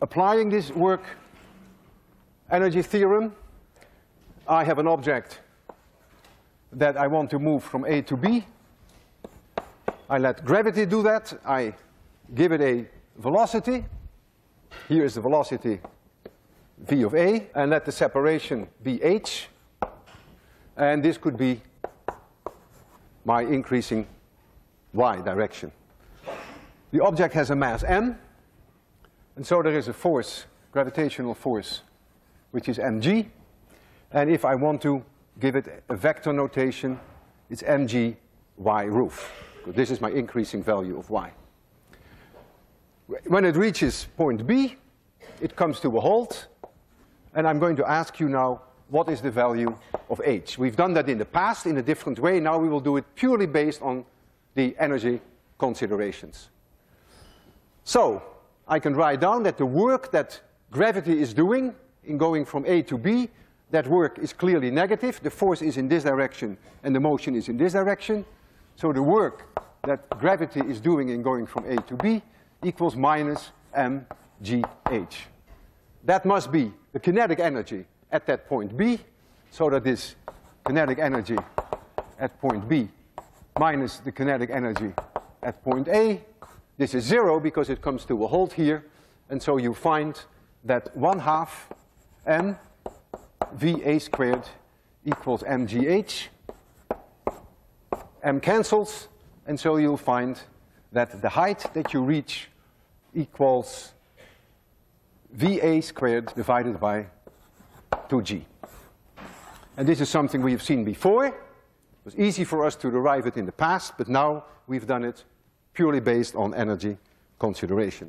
applying this work energy theorem, I have an object that I want to move from A to B. I let gravity do that. I give it a velocity. Here is the velocity v of a, and let the separation be h. And this could be my increasing y direction. The object has a mass m, and so there is a force, gravitational force, which is mg. And if I want to give it a vector notation, it's mg y roof. This is my increasing value of y. When it reaches point B, it comes to a halt, and I'm going to ask you now, what is the value of h? We've done that in the past in a different way. Now we will do it purely based on the energy considerations. So, I can write down that the work that gravity is doing in going from A to B, that work is clearly negative. The force is in this direction and the motion is in this direction. So the work that gravity is doing in going from A to B equals minus mgh. That must be the kinetic energy at that point B, so that this kinetic energy at point B minus the kinetic energy at point A. This is zero because it comes to a halt here, and so you find that one half m va squared equals mgh. m cancels, and so you'll find that the height that you reach equals va squared divided by 2g. And this is something we have seen before. It was easy for us to derive it in the past, but now we've done it purely based on energy consideration.